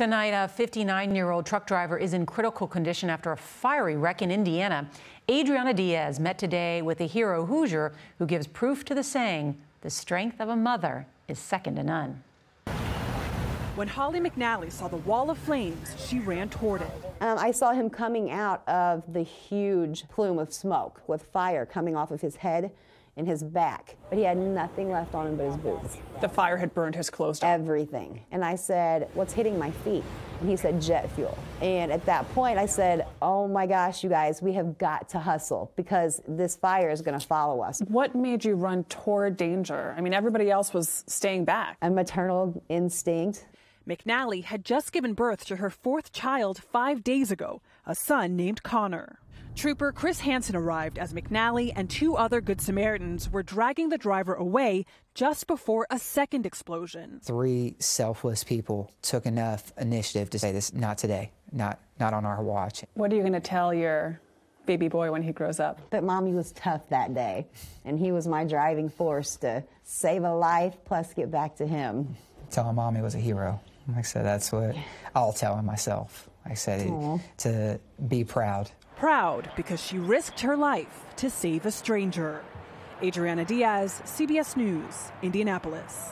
Tonight, a 59 year old truck driver is in critical condition after a fiery wreck in Indiana. Adriana Diaz met today with a hero Hoosier who gives proof to the saying, the strength of a mother is second to none. When Holly McNally saw the wall of flames, she ran toward it. Um, I saw him coming out of the huge plume of smoke with fire coming off of his head and his back, but he had nothing left on him but his boots. The fire had burned his clothes. Everything. And I said, What's hitting my feet? And he said, Jet fuel. And at that point, I said, Oh my gosh, you guys, we have got to hustle because this fire is going to follow us. What made you run toward danger? I mean, everybody else was staying back. A maternal instinct. McNally had just given birth to her fourth child five days ago, a son named Connor. Trooper Chris Hansen arrived as McNally and two other Good Samaritans were dragging the driver away just before a second explosion. Three selfless people took enough initiative to say this, not today, not, not on our watch. What are you going to tell your baby boy when he grows up? That mommy was tough that day, and he was my driving force to save a life plus get back to him. Tell him mommy was a hero. Like I said, that's what I'll tell him myself. Like I said, Aww. to be proud proud because she risked her life to save a stranger. Adriana Diaz, CBS News, Indianapolis.